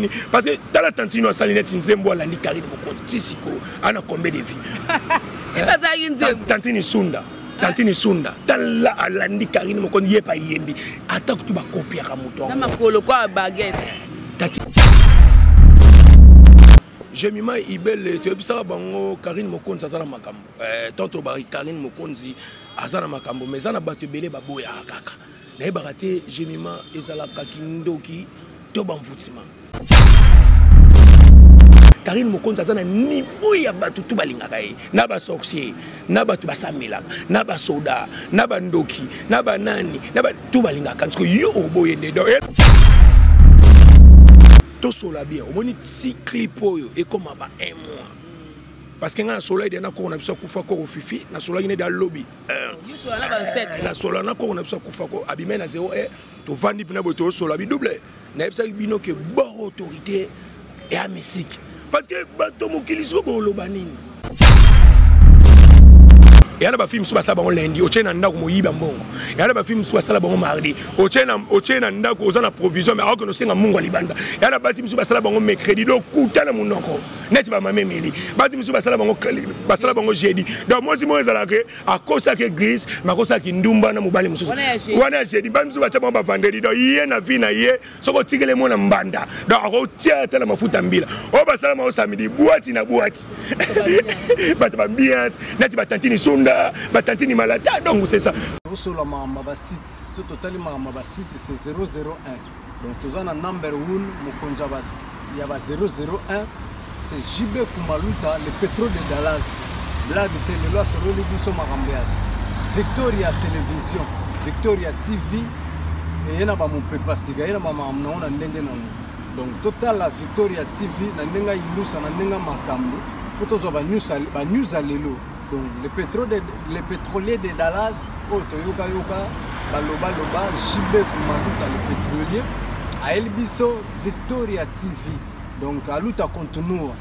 nini parce que tala tantino asali neti nzembo alandi karine mokonzi ti sikoyo ana combien de vie azalaki nzembo tantini sunda tantini sunda tala alandi karine mokonzi ye pa yembi ata kutu bakopiaka moto yango na makolo kwa baguette tati jemima ibele toyebisaka bango karine mokonzi aza na makambo eh, tonto bari karine mokonzi aza na makambo mais eza na bato ebele baboyaka kaka nayebaka te gemima ezalaka kindoki to bamvutima karine mokonzi aza na niveau ya bato tu balingaka ye na basorcier na bato basambelaka na basoda na bandoki na banani na tu balingaka nsiko yo oboye nde do eh. tosola bien omoni ti clip oyo ekoma ba un mois parce que ngai nasolaki de na koko na biso akufa koko fifi nasolaki nde alobi nasola na koko na biso akufa ko abimai na zero e tovandi mpena boye tosola bidouble nayebisaki bino ke bor autorité ya misiki parce que bato mokili siko boloba nini eya na bafilme mosusu basala bango lendi otye na ndako moyiba mbongo eya na bafilme mosusu basala bango mardi otye na ndako oza na provision me aokende osenga mungu ya libanda eya na basi mosusu basala bango mercredi do kuta na monoko neti bamama emili basi mosusu basala bango basala bango jedi donc mwasi moko ezala ke akosaki eglise makosaki ndumba na mobali mosusu wana ya jedi basi mosusu batya bango bavandredi donc ye na vie na ye soki otikele mwana mbanda donc akotia ata na mafuta mbila oyo basala bango samedi bwati na bwati bato bambiance neti batantini sunda batantini malata donc c'est ça kosola makambo ya basite so totali makambo ya basite se 001 Donc toza na number one mokonzi ya ba ya ba 001 c'est JB Kumaluta le pétrole de Dallas. Blague te lelo asololi biso makambo ya Victoria Television, Victoria TV eye na bamopepa sika ye na bamakambo nango na ndenge nango donc totala Victoria TV na ndenge ayindusa na ndenge makambo mpo tozwa banews ya lelo Donc le pétrole de, le pétrolier de Dallas oyo toyoka yoka baloba loba JB Kumaluta le pétrolier ayeli biso Victoria TV donc aluta continua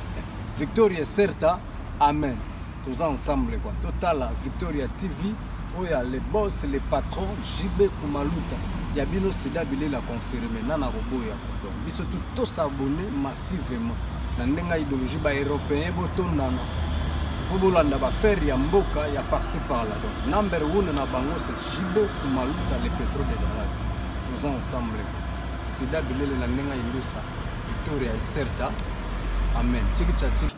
Victoria certa amen toza ensemble quoi totala Victoria TV Oyo ya le boss le patron JB Kumaluta ya bino sida bilela confirme nana koboya donc biso tout to s'abonner massivement na ndenge ya idéologie ba européens botondana mpo bolanda bafaire ya mboka ya parci parla donc number one na bango se JB Kumaluta le petro de dallas toza ensemble sida bilele na ndenge ya indusa victoria iserta Amen.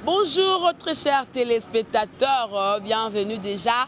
Bonjour très chers téléspectateurs, bienvenue déjà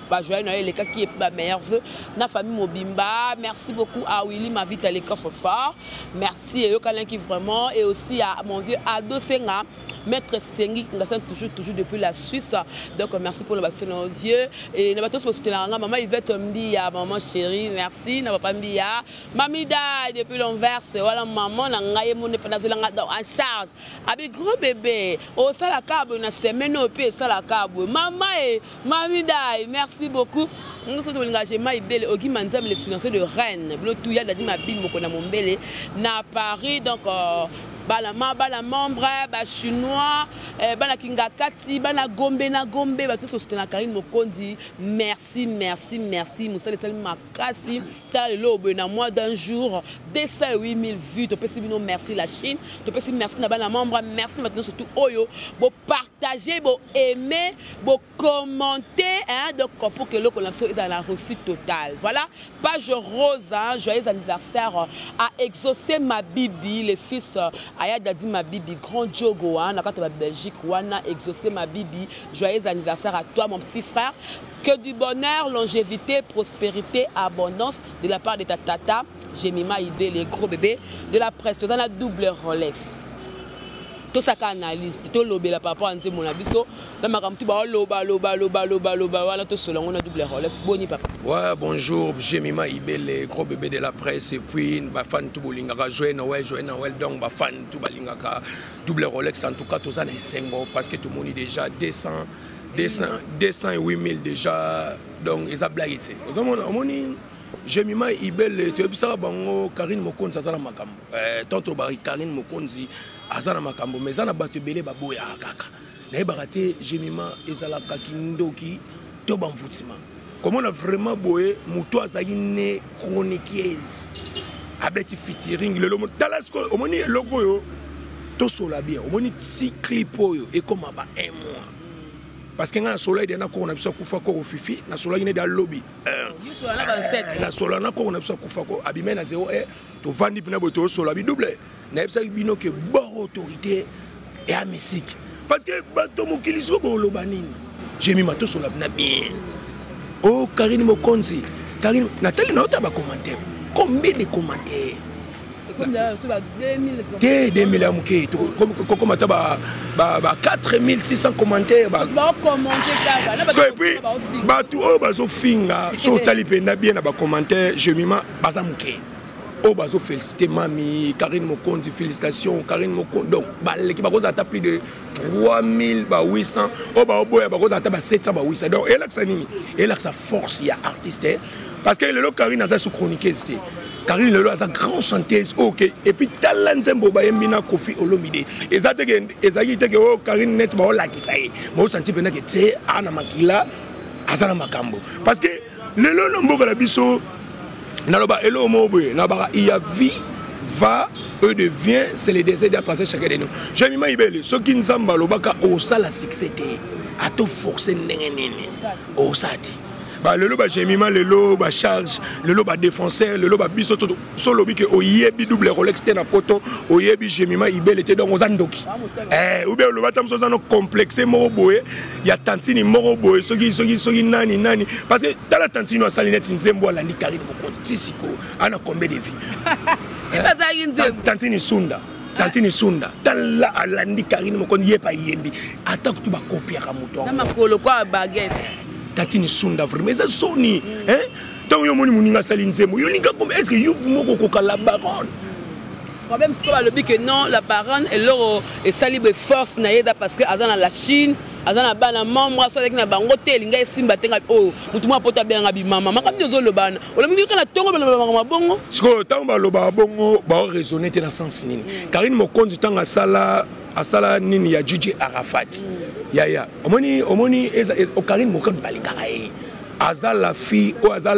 ba joyeux na yo elekaki epi ba meilleurs vœux na famille mobimba merci beaucoup à Willy Mavita le coffre fort merci eyokanaki vraiment et aussi à mon vieux Ado Senga maître sengi ngasana toujours toujours depuis la suisse donc merci mpona baso na yeux e na bato nyonso bosutelaka nga mama ivete mbiya maman chéri merci na papa mbiya mamida depuis l'enverse wana maman na ngai ye mone mpena azolanga donc en charge abi grand bébé osalaka boye na semaine oyo mpe esalaka boye mama e Mami Dai, merci beaucoup. Nous sommes les Gajema Ibele, Ogi Manzam, les silencieux de Rennes. Blo Touya, Dadi Mabim, Mokona Mombele, na Paris, donc. Euh, balama bana membre bachinois eh, bana kingakati bana gombe na gombe bato nyonso osutana karine mokonzi merci merci merci mosala esali makasi tala lelo oboye na mois d'un jour 208000 vues topesi bino merci la chine topesi merci na bana membre merci na bato nyonso tu oyo bopartage partager bo aimer bo commenter hein donc pour que loko na biso ezala na réussite totale voilà page rose hein, joyeux anniversaire à exaucer ma bibi le fils euh, aya dadi ma bibi grand jogo hein, na kati ba Belgique wana exaucer ma bibi joyeux anniversaire à toi mon petit frère que du bonheur longévité prospérité abondance de la part de ta tata Jemima Ide, le gros bébé de la presse, toza na double Rolex. tosaka analyse te tolobela par rapport ya nzembo na biso na makambo tu baoloba loba loba loba loba wana tosola yango na double rolex boni papa ouais, bonjour jemima ibele gros bébé de la presse et puis bafan tu bolingaka joye noel joye noel donc bafan tu balingaka double rolex en tout cas toza na esengo parce que tomoni déjà 200 200 208 000 déjà donc eza blague te ozomona omoni Jemima Ibele toyebisaka bango Karine Mokonzi aza na makambo eh, tonto bari Karine Mokonzi aza na makambo mais eza na bato ebele baboyaka kaka nayebaka te Jemima ezalaka kindoki to bamvutima komona vraiment boye moto azalaki ne chroniqueuse abeti fitiring lelo tala sikoyo omoni eloko oyo tosola bien omoni ti clip oyo ekoma ba un mois parce que ngai nasolaki de na koko na biso akufa koko fifi nasolaki nede alobi nasola na koko na biso akufa ko abimai na zero e tovandi mpena boye tosola bidouble nayebisaki bino ke bor autorité ya misiki parce que bato mokili siko boloba nini jemima tosola bina bien o oh, karine mokonzi karine natali na yo ta bacommentaire combien de commentaire te 2000 ya moke kokoma ata ba 4600 commentaire epuis bato oyo bazofinga so otali mpenza bien na bacommentaire gemima baza moke oyo bazofélicité mami karine mokonzi félicitation karine mokonzi donc baleki bakozala ata plus de 3000 ba 800 oyo baoboya bakota ata ba 700 ba 800 donc elakisa nini elakisa force ya artiste parce que lelo karine aza sous chroniqueuse te karine lelo aza grand chanteuse oyo oh, ke epuis tala nzembo bayembi na kofi olomide eza te ezalaki te ke oyo oh, karine neti baolakisa ye baosanti mpenza ke te ana makila aza na makambo parce que lelo na mboka na biso naloba eloko moko boye nalobaka il y a vie va e devient c'est le désir de penser chacun de nous jami maibele soki nzambe alobaka osala succès te ato force ndenge nini osala te balelo bajemima lelo bacharge lelo badefenseur lelo babiso so olobi ke oyebi double rolex te na poto oyebi gemima ibele te donc oza ndoki eh, oube oloba ata mosu oza no complexe moko boye ya tantini moko boye soki soki soki nani nani parce que tala tantini asali neti nzembo alandi karine mokoti ti sikoyo ana combien de vie eh, tantini sunda tantini sunda tala alandi karine mokondi ye pa yembi ata kutu bakopiaka moto makolo kwa baguette tantini sunda vraiment eza soni hein ntango yo omoni moninga asali nzembo yo olinga koma estce yuve moko okoka la baronne problème sikoyo balobi ke non la baronne eloko esali boye force na ye eza parce que aza na la chine aza na bana membre aso azalaki na bango te elinga esimba te ngai oyo oh, motu mwa poto abenganga bimama makambo nini ozoloba wana olobingi kaka na ntongo balobaka makambo mabongo sikoyo ntango balobaka bongo baoraisonne te na sens nini karine mokonzi ntango asala asala nini ya jj arafat yaya omoni omoni karine mokonzi balingaka ye aza la fille oyo aza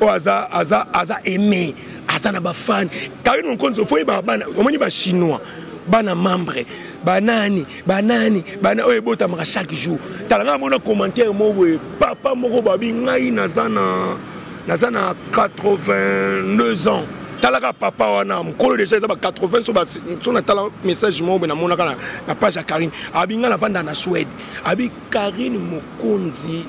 oyo aza aza aza aimé aza na bafan kawini monkonzi ofo oyebaka bana omoni bachinois bana membre banani banani bana oyo ebotamaka chaque jour tala ngai amona commentaire moko boye papa moko babi ngai naza na naza na 82 ans talaka papa wana mokolo deja eza ba 80 so natala message moko boye namonaka na page ya karine abi ngai navanda na swede abi karine mokonzi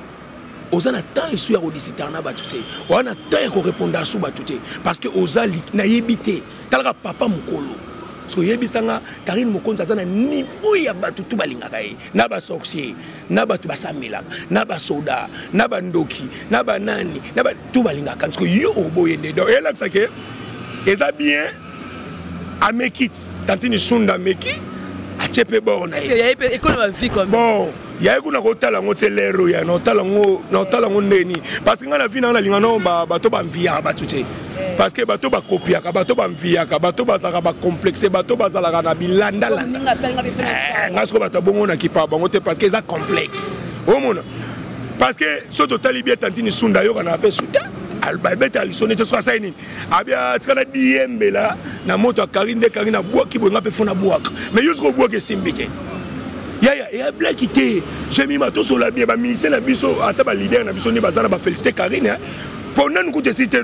oza na temps esu ya kodisitarna bato te oza na temps ya koreponda asu bato te parce que oza nayebi te talaka papa mokolo soki oyebisa nga karine mokonzi aza na niveau ya bato tu balingaka ye na basorcier na bato basambelaka na basoda na bandoki na banani na tu balingaka soki yo oboye nde donc elakisa ke eza bien ameki tantine sunda ameki atie mpe bor na ye bon yaye kuna kotala yango te lero ya naotala yango ndenge nini parce que ngai na vi nanga nalinga no bato bamviyaka bato te parce que bato bakopiaka bato bamviyaka bato bazalaka bacomplexe bato bazalaka na bilandalanda eh, ngai soko bato ya bongo na kipa bango te parce que eza complexe omona parce que so totali bie tantini sunda ayokana mpe suta alobabeta lisoni te so asali nini abi atika na diyembela na moto akari nde kari na bwaki boye nga mpe fo na bwaka mais yo soki obwaki esimbi te yaya eya blaki te jemima tosola bien baministre na biso ata balider na biso nde baza na bafélicité karine mpo nanu kutu esi te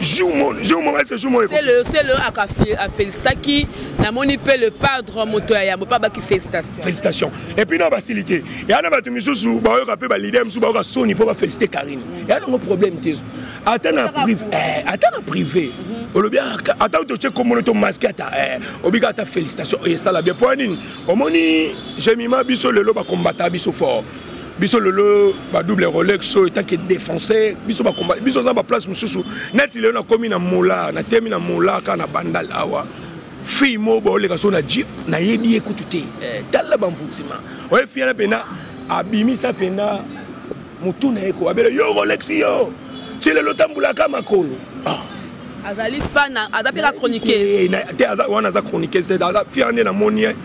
jour moko jour moko ese jour moko selo selo aka afelicitaki namoni mpe le pardre moto ya yambo mpe abaki félicitation félicitation et puis na basili te eya na bato misusu bayoka mpe balider mosusu bayoka soni mpo bafélicite karine eya nango problème te ata na prive eh, ata na prive olobi ah, ata totie kombono to maske ata eh, obika ata félicitation oyo esala bien mpo ya nini omoni jemima biso lelo bakombata biso fort biso lelo badouble rolex oyo etake défenseur biso bakomba biso oza baplace mosusu neti lelo nakomi na mola natemi na mola kaka na bandal awa fille moko baoleka so na jeep nayebi ye kutu te eh, tala bamvunsima oye fiyana mpena abimisa mpena mutu na ye ko abela yo rolex yo ti lelo otambulaka makolo ah. azali fan aza mpe ka chroniqueuse eh, te wana aza chroniqueuse te aza fiere nde namoni ye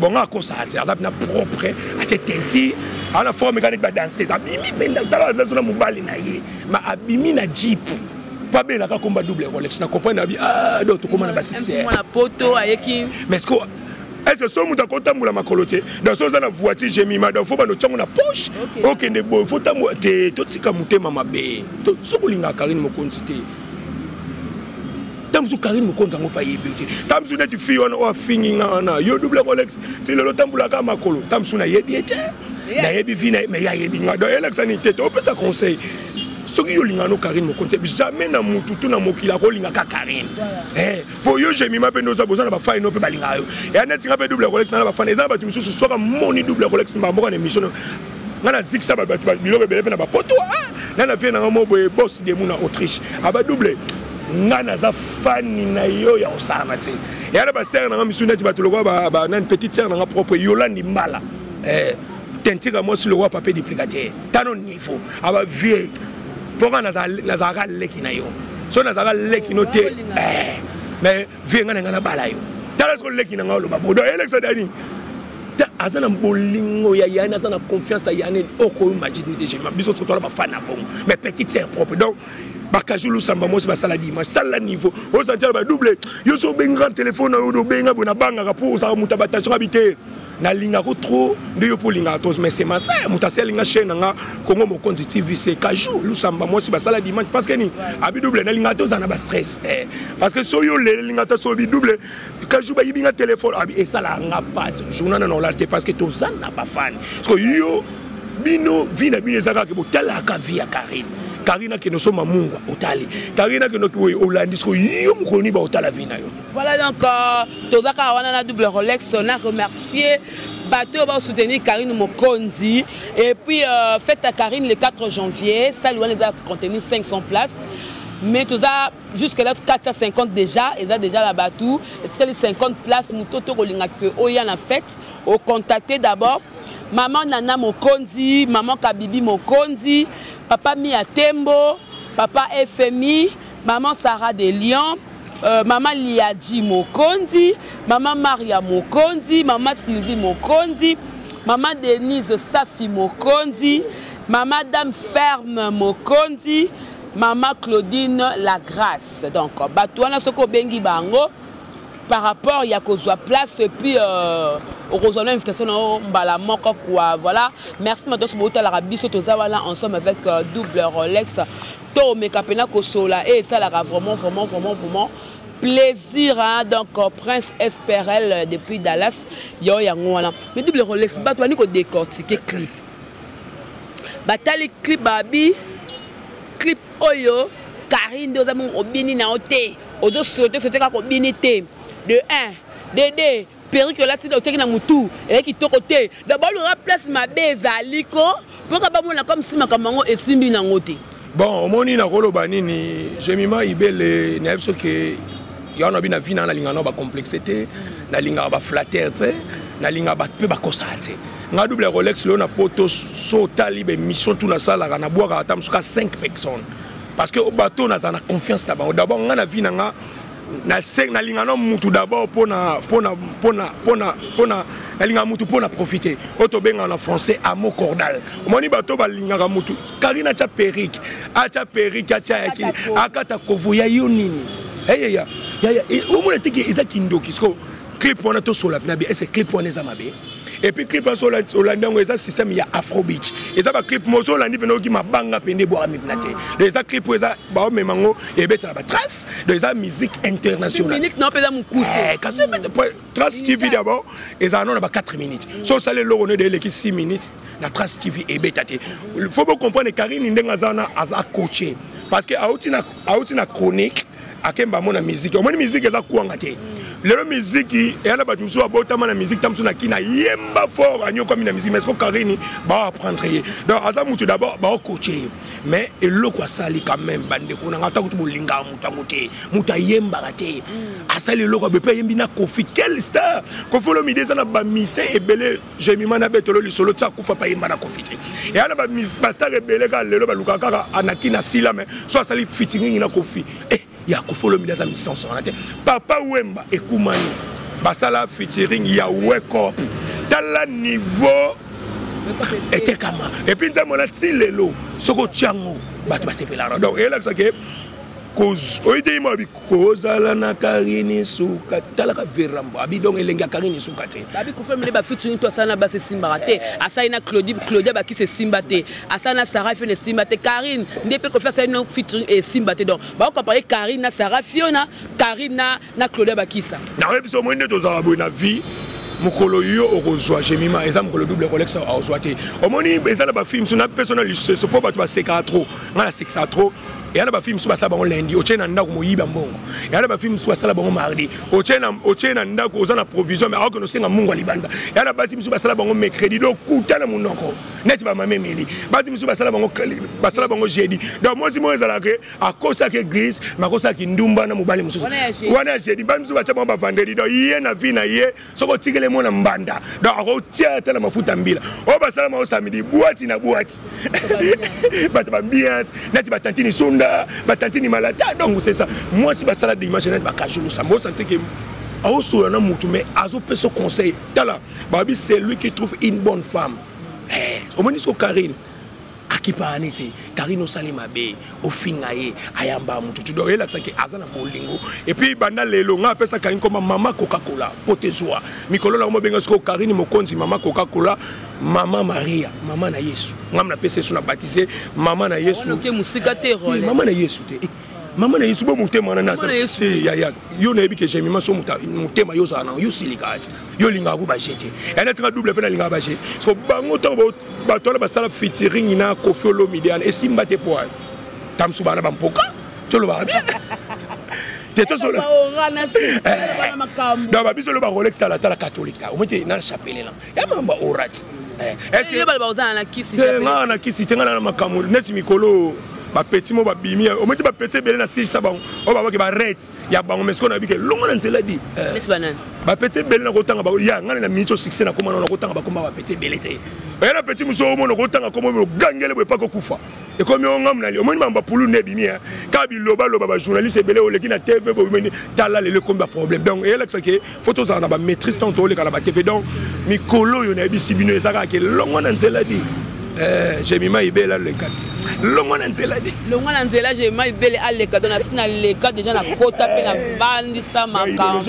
bongo akosaka te aza mpena propre atye tenti ana forme kaka neti badanseuse abimi mpenda tala aza na mobali na ye ma abimi na jeep mpo abelaka komba double rolex na comprendre abi ah, do tokoma na basuccès mais sikoyo ese so moto akotambola makolo te donc so oza na voiture jemima donc fo bando tiango na poche okende boye fo tambola te totika motema mabe so kolingaka karine mokonzi te ntango mosusu karine mokonzi yango mpe ayebi te ntango mosusu neti fille wana oyo afingi nga wana yo double rolex ti lelo tambolaka makolo ntango mosusu nayebi ye te nayebi vi naye mais ye ayebi nga donc elekisa nini te topesa conseil soki yo olingano karine mokonzi jamais na motu to na mokili akolingaka karine eh, po yo jemima mpe nde oza boza na bafani no mpe balingaka yo eya neti nga mpe double colex na na bafani eza na bato mosusu soka moni double colex mbaa moko na émission nga nazikisa biloko ebele mpe na bapoto ah! na na vie na nga mo boye bos demu na autriche aba ah, double nga naza fani na yo ya kosala te eya na basere na nga misusu neti bato lokola banani petite sere na nga propre yolandi mbala eh, tentika mwasi lokola papier duplicateur tano niveau aba ah, vie mpo nga nazalaka leki na yo so nazalaka leki no te eh, mais vie nga na nga nabala yo tala soko leki na nga oloba bodo elekisa da nini aza na bolingo ya yani aza na confiance ya yani okoyo majini te géma biso soki tola bafani na bongo mais petite sœur propre donc bakaju lusamba mwasi basala dimanche sala niveau ozantiala badouble yo so obengaka telefone na yo obenga boye nabangaka mpo ozalaka moto ya batension abi te nalinga ko trop nde yo mpo olingaka to mais c'est masa moto asi alinga chaine na nga kongo mokonzi tv se kajou lusamba mwasi basala dimanche parce que nini abi double nalingaka te ozala na bastress eh. parce que soki olele linga ta sobi double kajou bayibi nga telefone abi esalaka nga mpasi journal nana olala te parce que toza na bafani parceke yo bino vi na bino eza kaka botalaka vi ya karine karine akende osomba mungwa otali karine akende okiboye olandi siko yo mokolo nini baotala vi na yo Voilà donc euh, toza kaka wana na double Rolex na remercier bato oyo basoutenir Karine Mokonzi et puis euh, fête à Karine le 4 janvier salle wana eza contenir 500 places mais toza jusque là 450 déjà eza déjà la bato etikali 50 places moto tokolinga ke oya na fête ocontacte d'abord maman Nana Mokonzi maman Kabibi Mokonzi papa Mia Tembo papa FMI Maman Sarah de Lyon, euh, Maman Liadji Mokondi, Maman Maria Mokondi, Maman Sylvie Mokondi, Maman Denise Safi Mokondi, Maman Dame Ferme Mokondi, Maman Claudine La Grace. Donc, bato wana soki obengi bango par rapport ya kozwa place et puis euh, okozwa na invitation na yo mbala moko kua voilà merci mato nyonso boutalaka biso toza wana ensemble avec euh, double rolex To meka pena ko sola et ça la vraiment vraiment vraiment vraiment plaisir hein? donc euh, prince sprl euh, depuis dallas yo yango wana mais double rolex bato bani kodecortike clip batali clip babi clip oyo karine nde oza bongo obini na yo te ozosote sote kaka obini te de 1 de 2 perruque olati na otiaki na mutu eye kitoko te donc balukaka place mabe ezali ko mpo ka bamona comme si makambo yango esimbi nango te bon omoni nakoloba nini jemima ibele nayebi soki yango na bina vina nalingaka nao bacomplexe te nalingaka baflatere te nalingaka bato mpe bakosaka te nga double rolex lelo na poto so otali bemission tu nasalaka nabwakaka ata mosuka 5 personnes parce que bato nazala na confiance na bango dabord nga na vi na nga nasengi nalinga na mutu d'abord mpona mpona mpona mpona mpona nalinga mutu mpona profite oyo tobengaka na français amo cordal omoni bato balingaka mutu karina atya perike atya perike atya yaki akata kovo ya yo nini eyeya omona teke eza kindoki sikoyo clip wana tosola na bien ese clip wana eza mabe et puis clip aso olandi yango eza système ya afrobeat eza ba clip mozo olandi pene oki mabanga pende bwaka mitina te donc eza clip oyo eza baomema yango ebetala ba trace donc eza musique internationale minute na peza mokuse eh, kasi ebeta po trace tv d'abord eza non na ba 4 minutes so osali eloko ne eleki 6 minutes na trace tv ebeta te faut bo comprendre karine ndenge aza na aza coache parce que auti na auti na chronique akemba amona miziki omoni miziki eza kuanga te lelo miziki eya na bato mosusu babotama na miziki ta mosusu na kina yemba fort anyokwami na miziki mais siko karini baoapprendre ye donc aza moto d'abord baokoce ye mais eloko asali quand même bandeko na ngai ata kutu bolingaka moto yango te moto ayembaka te mm. asali eloko abepe ayembi na kofi quel star kofi olomide eza na bamise ebele jemima na betolo lisolo ti akufa pa yemba na kofi te eya na bastar ebele kaka lelo balukaka kaka anaki na sila me so asali fiti mingi na kofi eh, ya kofi olomide aza misanso wana te papa wemba ekumani basala fitiring ya wekop tala niveau etekama epuis nzambe wana ti lelo soki otyango bato basepelaka donc eyelakisa ke oyi te yima kozala na karini suka talaka verambo abi donc elengi ya karini suka te babi kofemele bafituni to asala na basi esimbaka te asali na claudi claudia bakisi esimba te asala na sara fiona esimba te karine nde mpe kofi asali na fituni esimba te donc bakokompare karine na sara fiona karine na, na claudia bakisa nayebi biso moi nde tozala boye na vie mokolo yo okozwa jemima eza mokolo double collection akozwa te omoni eza na bafilm so na mpe so na liseso mpo bato basekaka trop ngai nasekisaka trop eya na bafilme mosusu basala bango lundi otye na ndako moyiba mbongo eya na bafilme mosusu basala bango mardi otye na ndako oza na provision mai aokende osenga mungu ya libanda eya na basi mosusu basala bango mercredi do okuta na monoko neti bamama emeli basi mosusu basala bango basala bango jeudi donc mwasi moko ezalaka ke akosaka eglise makosalaki ndumba na mobali mosusu wana ya jeudi basi mosusu batya bango bavandredi donc ye na vie na ye soki otikele mwana mbanda donc akotia ata na mafuta mbila oyo basala mao samedi bwati na bwati bato bambiance nati batantini sonda batantini malata donc c'est ça mwasi basala dimanche nati bakajulusa mosantike aosola na motu mais azopesa conseil tala babi c'est lui qui trouve une bonne femme eh, omoni so karine akipa ani se karine osali mabe ofinga ye ayamba motu tu donc elakisaki aza na bolingo epuis banda lelo ngai apesa karine koma mama kokakola mpo te zwa mikolo nango mobenga sikoyo karine mokonzi mama kokakola mama maria mama na yesu ngam napesa yesu na batise mama na yesu mama na yesu te mama na yesu bo motema wana nasala eh, yaya yo nayebi ke jemima so motema yo ozala nango yo osilika ti yo olingaka ko baje te ya natika double mpe nalingaka baje parceke bango ntango bato wana basala fitiringi na kofi olomide wana esimba te mpo tamsu bana bampoka tolobaka bien te tozola babiso loba rolex talatala katolika omete na chapelela ya mamba orati eh, nga na kisi te nga na makambo neti mikolo bapeti mo babimi omeki bapeti ebele na silisa bango oyo babaki baret ya bango mais sikoyo nayebike longo na nzela di eh. bapeti ebele nakotanga bango ya ngai na miniti osuccès nakoma nao nakotanga bakoma bapeti ebele te oya na peti mosusu omona okotanga koma oyo ogangele boye mpaka okufa ekomi ongamu na lio omoni bango bapulu nde ebimi eh. kaka bilobaloba bajournaliste ebele oleki na tv bomeni tala lelo ekomi baproblème donc eyelakisa ke faut tozala na bamaîtrise ntango tooleka na bateve donc mikolo oyo nayebisi bino eza kaka ke longo na nzela di eh, jemima ibele aleka te longo na nzela di longo na nzela jemima ibele aleka to nasi naleka deja nakota mpe nabandisa eh. makambo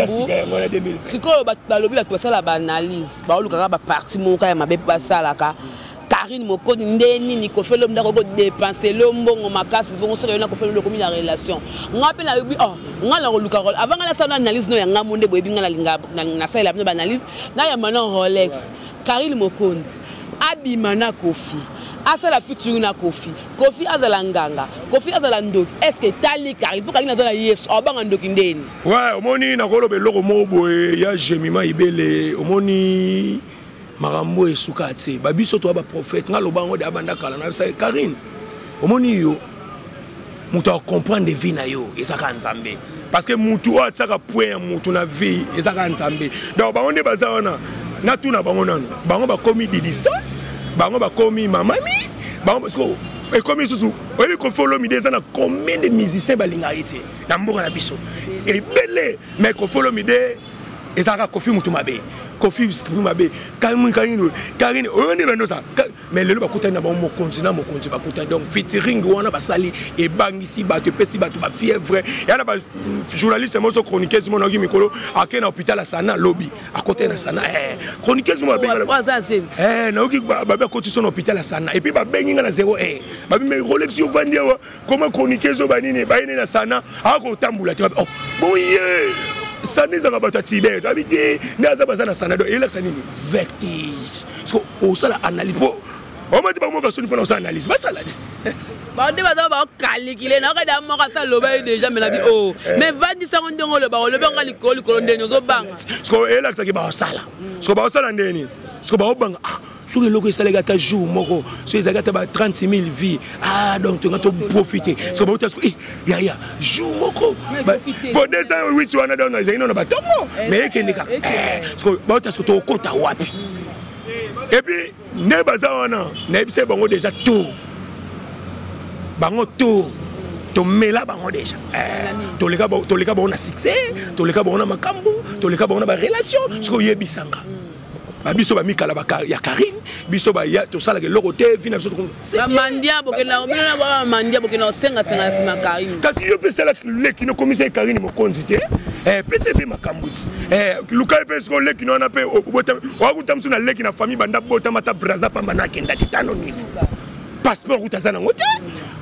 sikoyo balobi bato basala baanalyse baolukaka baparti moka ya mabe basalaka Karine Mokoni nde nini Koffi Olomide akoki kodepense lo mbongo makasi bongo soki ayona Koffi Olomide okomi na relation ngai mpe nayebi oh ngai nakoluka role avant ngai nasala na analyse no ya ngai mo nde boyebi ngai nalinga nasalela bino baanalyse nayamba na rolex Karine Mokondi abima na Koffi asala fitiri na kofi kofi azala nganga kofi azala ndoki estce etali kari mpo kakini aza na yesu aobanga ndoki ndeni we omoni nakoloba eloko moko boye ya gemima ibele omoni makambo oyo esuka te babiso toya baprofete ngai loba yango de abanda kala na yosaki karine omoni yo moto acomprendre vie na yo ezaka nzambe parce que motu oyo atiaka point ya motu na vie ezaka nzambe donc bango nde baza wana natuna bango nano bango bakomi didiston bango bakomi mamami bango siko ekomi lisusu oyebi kofi olomide eza na combien de musicien balingaka ye te na mboka na biso ebele mais kofi olomide ezalaka kofi motu mabe kofi stru mabe karinino karine oyo nde bando oza mais lelo bakutani na bango mokonzi na mokonzi bakutani donc fitiring wana basali ebangisi bato epesi bato bafièvre ya na bajournaliste moso chroniqueuse mona oki mikolo akei na hôpital ya sana lobi akotei na sana eh, chroniqueuse mo eh, nayoki babe akoti so na hôpital ya sana epuis babengi nga na zero eh, babi mais rolex yo vandi awa koma chroniquer zoba nini baye nde na sana akotambola te oh, boye sana ezanga bato ya tiber abi te nde aza baza na sana do elakisa nini vertige parceke osala analyse mpo omati bango moka soni mpona osala analyse basala te bande baza baokalikile nakada moko asa loba ye déjà me nabi o mais vandisango ndenge oloba olobi yango likolo likolo ndeni ozobanga siko elakisaki baosala siko baosala ndeni siko baobanga ah. soki eloko esalaki ata jour moko soki ezalaki ata ba 30 000 vie ah donc tonga toprofite soki bauta soki eh, yaya jour moko po 208 wana donc ezalaki nano batongo eh, mais ekendeka eh, eh, soki bauta soki tokokota wapi hmm. epuis nde baza wana nayebisa bango déjà tour bango tour tomela bango déjà eh, toleka bango na succès toleka bango na makambo toleka bango na barelation soki oyebisanga ba biso ba mikala ba ya Karine biso ba ya to sala ke loko te vina biso to ba mandia bokenda bino na ba mandia bokenda senga senga sima Karine kasi yo pesa la leki no komisa Karine mokonzi te eh pesa pe makambuti eh luka pe sko leki no na pe obota wakuta msu na leki na famille banda bota mata braza pamba na kenda kitano ni passeport kuta za nango te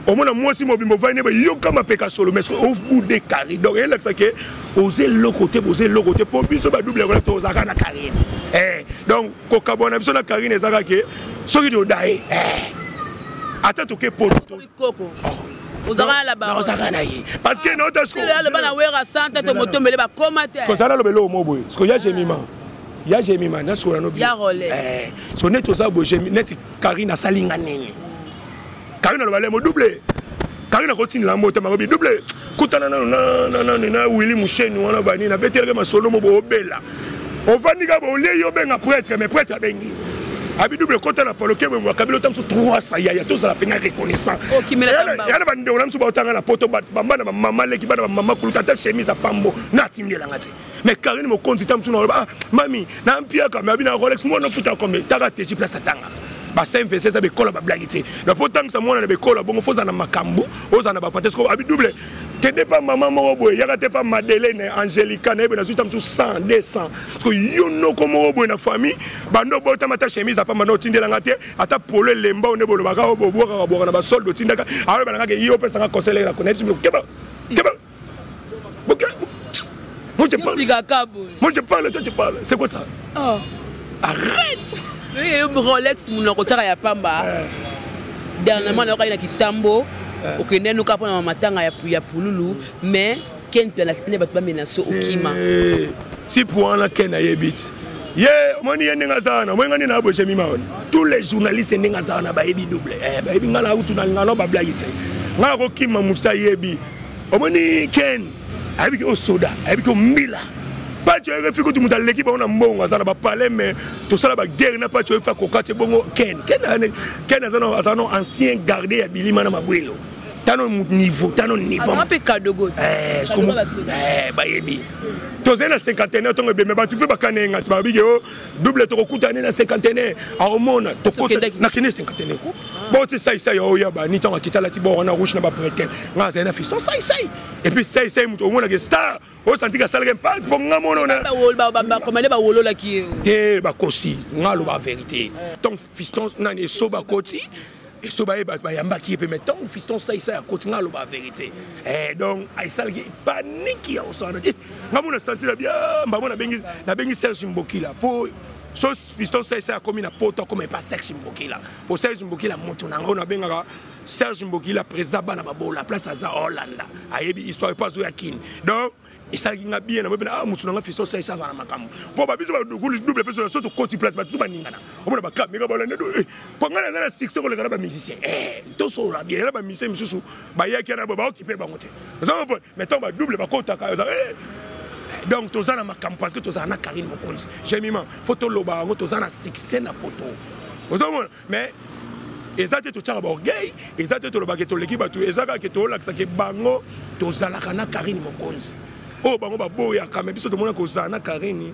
omona mwasi mobimbo vane ba yoka mapeka solo mais au bout des carrés donc elakisa ke oza eloko te boza eloko te mpo biso badouble yakola tozalaka na karine eh, donc kokabwana na biso na karine eza kaka ke soki todaye eh, ata toke poto ozalaka na ye parce que naotaloba na wera santa to motombele bakoma te kozala naloba eloko moko boye siko ya gemima ya gemima nasokola no siko neti oza boye neti karine asali nga nini Kari na lobale mo double. Kari na kotini la mota makobi double. Kutana na na na na na Willy Musheni wana bani na beteleke masolo mo bobela. Ovandi ka bolie yo benga prêtre mais prêtre abengi. Abi double kota na paloke mo kabilo tamsu 300 ya ya tozala pena reconnaissant. Oh, yana bande ona msu ba otanga na poto ba bamba na mama leki bana mama kuluta ta chemise apambo na tindela ngati. mais Karine Mokonzi tango mosusu naloba ah mami na mpiaka mais abi na Rolex mwana futa kombe taka teji place atanga basinvese eza bekola bablaki te na mpo otangisa mwana na bekola bongo fo ozala na makambo ozala na bapatesko abi double kende mpa mama moko boye yaka te mpa madelene angelica nayebe nazwi ta mosusu 100 200 parceke yo noko moko boye na famille bando botama ata chemise apamba nde otindelanga te ata polo elemba o nde bolobaka obobwakaka bwaka na basolde otindaka alobalangaka ye opesanga conseil elako nayebisi bino keba keba Ok. Moi je parle. Moi je parle, toi tu parles. C'est quoi ça oh. Arrête eh, Rolex munoko tsaka ya pamba. Eh. Dernièrement na na kitambo. Eh. Okende nuka pona na matanga ya ya pululu mais Ken pe la kitne batu ba menace okima. Si pour en la Ken ayebit. ye omoni ye ndenge aza wana omoni nga nde na aboje mima wana tous les journalistes ndenge aza wana bayebi double eh, bayebi nga na autu na ngano bablagi te nga akokima motu ayebi omoni ken ayebi ke osoda ayebi ke ombila pacho ayebi efi kutu moto aleki bango na mbongo aza na bapale me tosala baguerre na pacho efi akoka te bongo ken ken aza na ancien garde ya bilima na mabwelo tano niveau tano niveau mpe kadogo eh, eh, bayebi tozali na cinquantenaire ntongo ebembe bato mpe bakana enga ti babiki o oh, double tokokutani na cinquantenaire aomona nakende cinquantenaire boti saisai oya bani ntango akiti alati bor wana rouge na bapretel ngai azali na fiston saisai epuis saisai moto omonake star osantika asalaka impact mpo ngai mononabakomande bawololaki ye te bakosi ngai aloba verité ntango fiston nani eso bakoti eso baye bato bayambaki ye mpe mai ntango fiston saisai akoti ngai aloba verité eh, donc asalaki paniki ya kosala ngai mona santi na bia mbamo nabengi serge mbokila mpo so piston sese akomi na poto akoma epa serge mbokila mpo serge mbokila moto na ngai nabengaka serge mbokila président bana babola place aza olanda ayebi histoire epo azoya kini donc esalaki nga bien namoyi pena ah, motu na nga fiston sese azala na makambo mpo babiso badukulu double peso na soso koti place batutu baningana omona bakameka balande do eh, mpo ngai naza na succès koleka na bamusicien eh, tosolola bien na bamusicien misusu bayaki yana boye baokipe bango te mais ntango ba double bakotaka oza eh! donc toza na makambo parce que tozala na karine mokonzi gemiment fo toloba yango toza na succès na poto ozomona mais eza te totyaka baorgueil eza te tolobaka toleki bato eza kaka ke toolakisaka bango tozalaka na karine mokonzi oyo bango baboyaka me biso tomona kozala na karine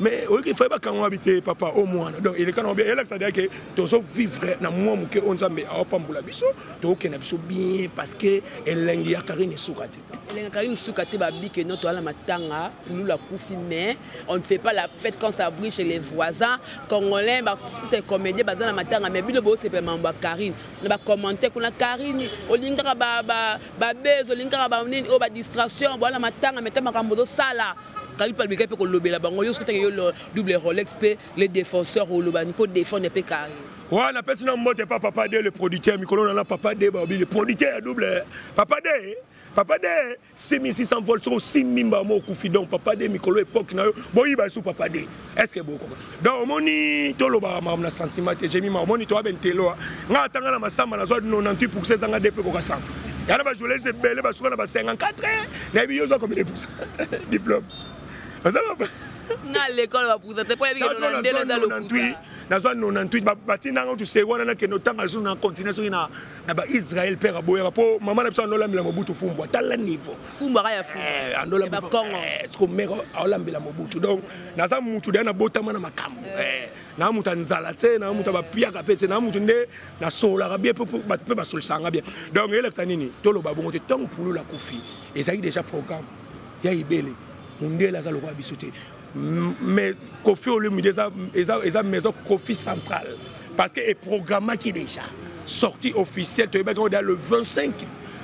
mais oyoki fai bakanga wabi te papa o mwana donc elekana wabi elakisa deya ke tozo vivre na mwa moke oyo nzambe aopambola biso tokokenda biso bien parce que elengi ya karine esuka te elengi ya karine esuka te babike no toala matanga lula kufi mais on ne fait pas la fête quand ça brille chez les voisins congolais baartiste comédien baza na matanga mais bino bosepela mambo ya karine na bacommentaire kuna karine olingaka babezo olingaka banini oyo badistraction boala matanga meta makambo tozosala kalipa alobikaki mpe kolobela bango yo soki otangi yo double rolex mpe le défenseur olobani mpo défendre mpe kari wana napesi na mbote mpa papa de le producteur mikolo nana papa de baobi le producteur ya double papa de papa de simi 600 volt soki osimbi mbamo okufi donc papa de mikolo epoke na yo boyiba esu papa de est ce que boko donc omoni tolobaka makambo na sentiment te jemi ma omoni toya bentelo ah. nga atanga na masamba nazwa 98 pourcent ezanga depe koka samba yana bajournaliste ebele basuka na ba 54 nayebi yo ozwa combien de pourcent diplôme na lekole bapusa te mpo yebikendelo eza lokuta nazwa 98 batinda yango tu sewana nakende otanga jour na continue soki na baisrael père aboyaka mpo mama na biso anolambela mobutu fumbwa tala niveau fumbu aka ya fumbu eh, andola ba kongo eh, siko meko aolambela mobutu donc naza mutu daya nabotama na makambo eh, na mutu anzala tse na mutu bapiaka pe tse na mutu nde nasololaka bien pe basolisanga bien donc elekisa nini toloba bongo te ntango pulula kufi ezalaki déjà programme ya ibele mundele aza lokola biso te mais kofi olomide eza, eza, eza maison kofi centrale parce que eprogrammaki déjà sortie officielle toyebaki oda le 25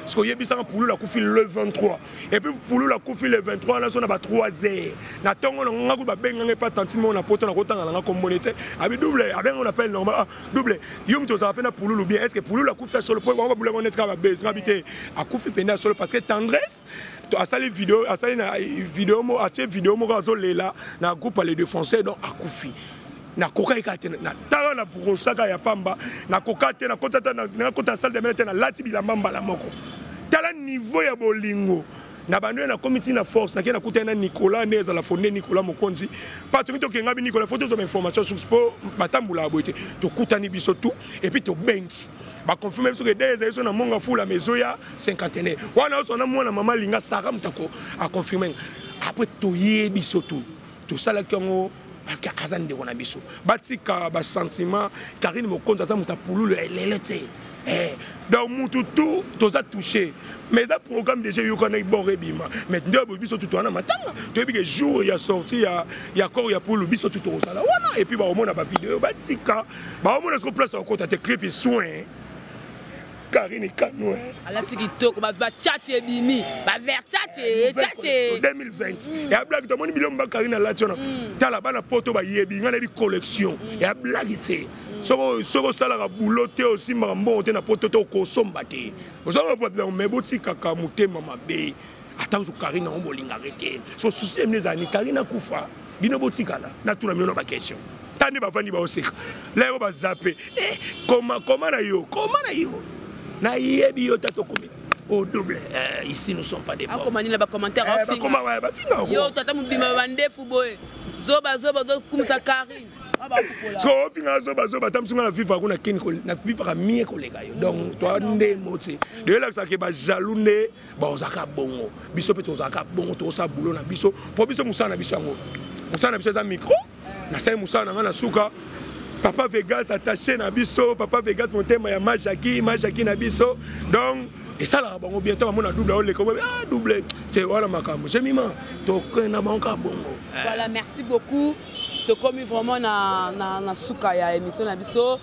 parce que oyebisaka pulula akufi le 23 et puis pulula akufi le 23 wana so na ba 3 heures na ntongo na ngai babenganga epa tantine moko na poto na kotanga na ngai kombone te abi double abenga na pele normal ah double yo moto ozala mpe na pululu bien est ce que pululu akufi ya solo mpo bango babulaka neti kaka babezi ngabi te akufi mpenza ya solo parce que tendresse asali video asali na video mo atie video moko azolela na groupe ya le défonceur donc akufi nakokaki kaka te natala na brosaka ya pamba nakoka te nakota salle de mele te nalati bilamba mbala moko tala niveau ya bolingo na bando ye nakomi ti na force nakei nakutani na nicolas nde ezala fonde nicolas mokonzi mpa toki tokengami nicolas fo tozwa bainformation source mpo batambulaka boye te tokutani biso tu epuis tobengi ba confirme biso que deye ezali so na mongo ya fula mais ezoya cinquantenaire wana nyonso na mwana mama alinga sara moto ako aconfirme après toye biso tu tosalaki yango parce que aza ndeko na biso batika basentiment karine mokonzi aza moto apululu elele te eh, donc mutu tu toza touché mais eza programme déjà eyokanaki bord ebima mais nde boye biso tutu wana matanga toyebi ke jour ya sortie ya, ya corps ya pulu biso tutu kozala wana epuis bakomona bavideo batika baomona siko place akokota te clip soin karine kanwe alati kitoko baverchace ebimi baverchace echace 2020 ya blage tomoni bilombo ba karine alati wana mm. tala bana poto bayebi ngai nayebi collection mm. ya blage te soki osalaka bulo te osimbaka mbongo te na poto te okosomba te ozalaka problème mais botikaka motema mabe ata karine yango bolingaka te so susi emni ezala ni karine akufa bino botikala natuna mino ba question ta nde bavandi baoseka leo bazape eh, koma koma na yo koma na yo nayebi yo ta tokomi au double eh, ici nous sommes pas des pauvres akomani na ba commentaire eh, afinga bakoma waya bafinga ko yo tata mobima ba ndefu boye zoba zoba do kumisa Karine so ofinga zoba zoba ata mosunga na vivre kuna kini na vivre mie koleka yo donc toi nde moti de elakisaka ba jaloux nde bakozalaka bongo biso mpe tozalaka bongo tokosala bulo na biso mpo biso mosala na biso yango mosala na biso eza micro nasali mosala na ngai na suka papa vegas attaché na biso papa vegas motema ya majaki majaki na biso donc esalaka bango bien to bamona double oleka obobi ah double te wana makambo jemima tokende na bango kaka bongo eh. voilà merci beaucoup tokomi vraiment na, na, na suka ya émission na biso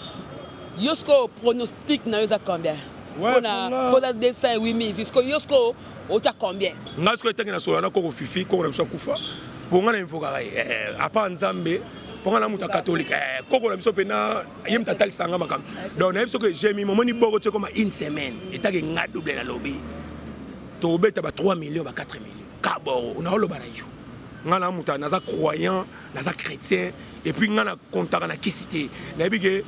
yo sikoyo pronostic na yo eza combien pona pona 208 mille jusqu'au yosko ota combien nga siko etangi na solo na koko fifi koko na biso kufa bonga na invokaka ye eh, apa nzambe mponga na moto ya katolike eh, koko na biso mpe na ye moto atalisa nga makambo donc nayebi soki ejemi momoni boko ti ekoma une semaine etaki nga double nalobi tokobeta ba 3 million ba 4 million kaboro naoloba na yo nga na moto naza croyant naza chrétien epuis ngai na kontaka na kisi te nayebi ke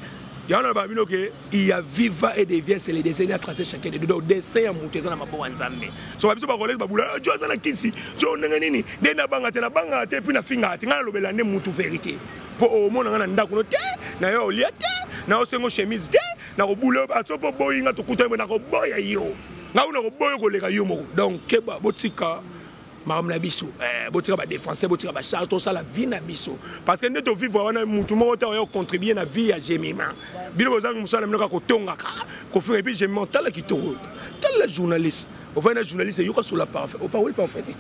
yango na loba bino ke iya viva et devient se le dessin ya trace chacun de donc dessin ya moto eza na maboko ya nzambe so babiso bakoleki babula ah, jo aza na kisi jo ndenge nini nde nabanga te nabangaka te epuis nafingaka te ngai nalobela nde motu verité mpo omona ngai na ndako no te na yo olia te na yo sengo chemise te nakobula yo aso mpo boyi ngai tokutani boye nakoboya yo ngai nakoboya koleka yo moko donc keba botika makambo na biso eh, botika badefense botika bacharge tosala vie na biso parce que nde tovivre wana motu moko te oya kocontribue na vie ya gemima bino bozangi mosala bino kaka kotongaka kofika epuis gemima otala kitoko tala journaliste ofai na journaliste eyoka sola parfait opawoli parfait te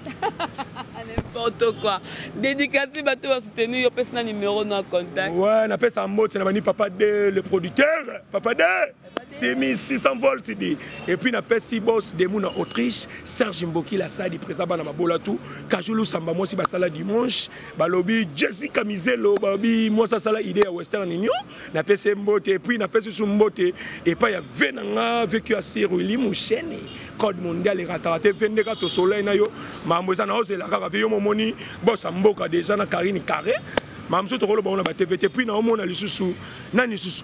n'importe quoi dédicace bato basoutenir yo opesi na numero na contact ouais napesa mbote na bani papa de le producteur papa de semi 600 volts de et puis na pesi boss demu na Autriche Serge Mboki la sadi président bana mabola tout Kajulu Samba mwasi basala dimanche balobi Jessica Mizelo balobi mwasi asala idée ya Western Union na pesi mbote et puis na pesi su mbote et pas ya venanga vécu à Siruli Moucheni code mondial ekataka te mpe ndeka tosolai na yo mambo eza na ozela kaka mpe yo momoni bosa mboka deja na karine carré makambo mosusu tokoloba ngo na batv te puis naomona lisusu nani lisusu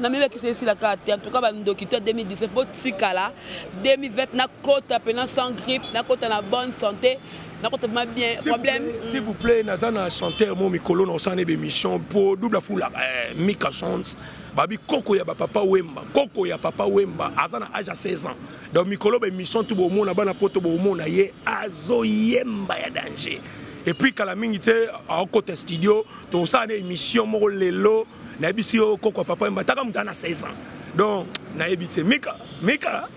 na mibakisa esila kaka te antuka bandoki to ya 2019 botikala 2020 nakota mpena sans grippe nakota na bonne santé nakota ma bien problème mm. s'il vous plaît naza na chanteur mo mikolo na osana ebe émission mpo double afula eh, mika chance babi koko ya bapapa wemba koko ya papa wemba aza na age ya 16 ans donc mikolo ba émission tu bomona bana poto bomona ye azoyemba ya danger epuis kala mingi te akokota studio tosala na émission moko lelo nayebisi yo koko ya papa mbataka moto ana 16 ans donc nayebi te mika mika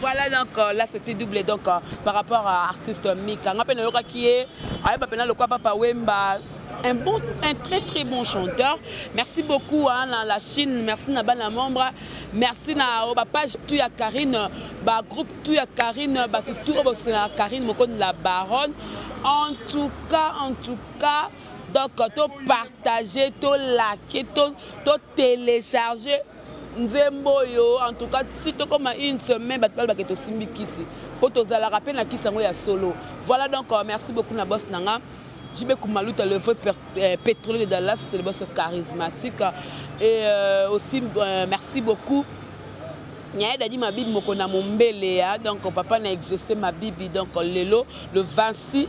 Voilà donc euh, là c'était double donc euh, par rapport à artiste Mika. Nga pe na yoka ki est ayeba pe na lokwa papa Wemba un bon un très très bon chanteur. Merci beaucoup hein, na la Chine, merci na bana membre, merci na oh, ba page tout ya Karine, ba groupe tout ya Karine, ba tout tout oh, na Karine moko la baronne. En tout cas, en tout cas donc to partage to lake to, to télécharge nzembo oyo en tout cas si tokoma une semaine bato balobake tosimbi kisi mpo tozalaka mpe na kisi yango ya solo voilà donc euh, merci beaucoup na bos na nga JB Kumaluta, le vrai euh, pétrolier de Dallas, c'est le boss charismatique. Et euh, aussi, euh, merci beaucoup. Nyaye Dadi Mabibi Mokona Mombele, donc papa n'a exaucé Mabibi, donc Lelo, le 26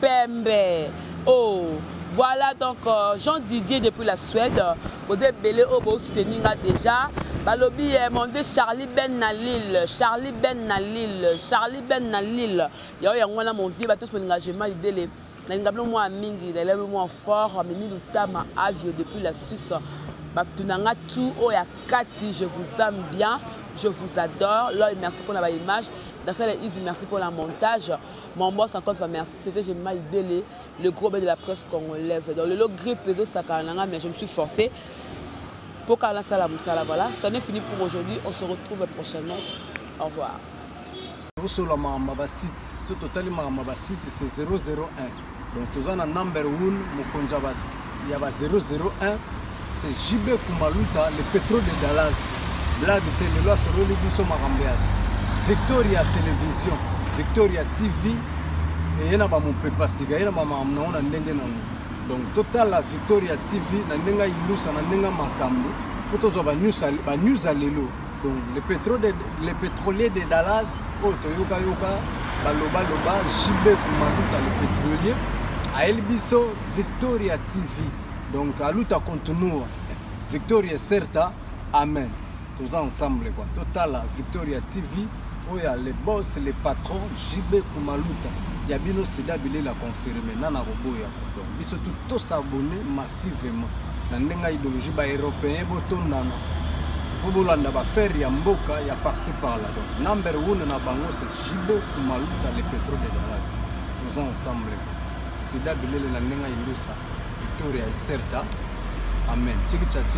pembe oh voilà donc euh, Jean Didier depuis la Suède boza ebele oyo boosuteni nga déjà balobi ye eh, mon vieux charlie ben na lille charlie ben na lille charlie ben na lille yao yango wana mon vieux bato soninga jema idele nalinga bino mwa mingi nalelabi mwa fort amemi lutama avio depuis la suisse bato na nga tout oyo ya kati je vous aime bien je vous adore lol merci mpona baimage nasala easy merci mpona montage Mon boss encore une fois merci, c'était Gemma Ibele, le gros bête de la presse congolaise. Donc le lot grippe ezo sakana nga mais je me suis forcé pour kala sala musala voilà. Ça n'est fini pour aujourd'hui, on se retrouve prochainement. Au revoir. Osolo makambo ya basite, soki totali makambo ya basite, c'est 001. Donc toza na number one mokonzi ya ba ya ba 001 c'est JB Kumaluta le pétrole de Dallas. Blague te lelo asololi biso makambo ya Victoria Television, Victoria TV eye na bamopepa sika ye na bamakambo nango na ndenge nango donc totala Victoria TV na ndenge ayindusa na ndenge makambo mpo tozwa banews ya lelo Donc le pétrole de, le pétrolier de Dallas oyo toyoka yoka baloba loba JB Kumaluta le pétrolier ayeli biso Victoria TV donc aluta continua Victoria certa amen toza ensemble quoi totala Victoria TV oyo ya le boss le patron JB Kumaluta ya bino sida bilela confirme nana koboya biso tout tous abonne massivement na ndenge idéologie ba européen botondana po bolanda bafaire ya mboka ya parci par là donc number one na bango c'est jb kumaluta le petro de dallas toza ensemble sida bilele na ndenge indusa victoria iserta amen tiki